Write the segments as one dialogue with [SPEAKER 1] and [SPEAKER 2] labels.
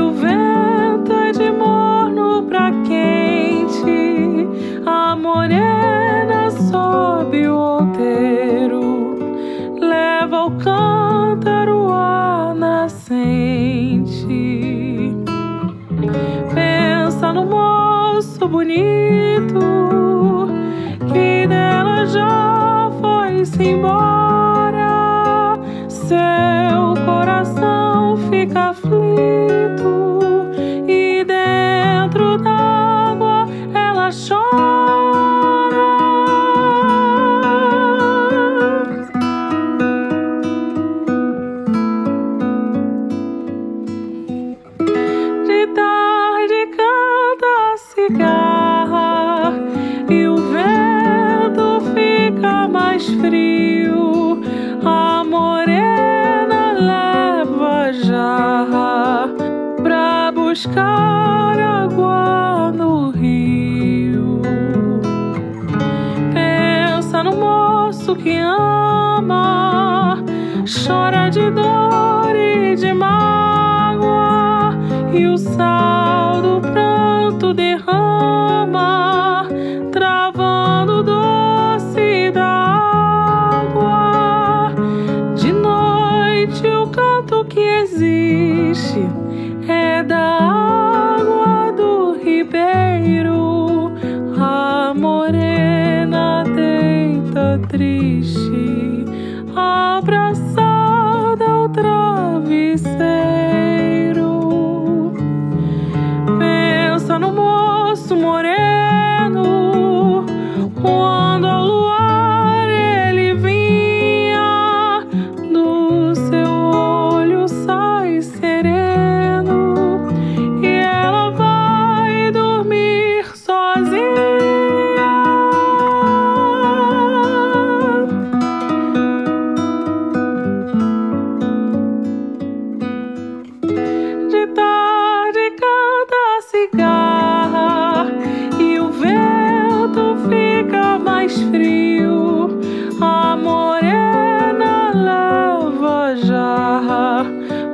[SPEAKER 1] o vento é de morno pra quente. A morena sobe o outeiro, leva o cântaro à nascente. Pensa no moço bonito que dela já foi-se embora. Seu coração fica aflito. Buscar água no rio. Pensa no moço que ama, chora de dor e de mágoa, e o sal da água do ribeiro. A morena deita triste, abraçada ao travesseiro. Pensa no moço moreno, leva a jarra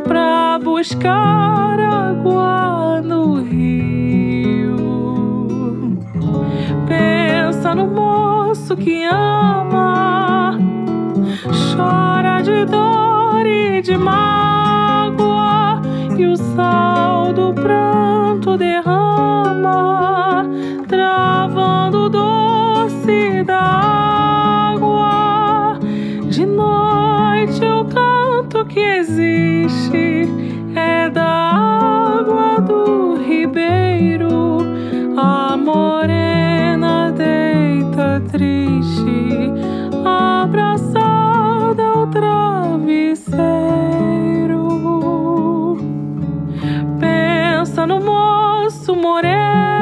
[SPEAKER 1] pra buscar água no rio. Pensa no moço que ama, chora de dor e de mágoa, travesseiro. Pensa no moço moreno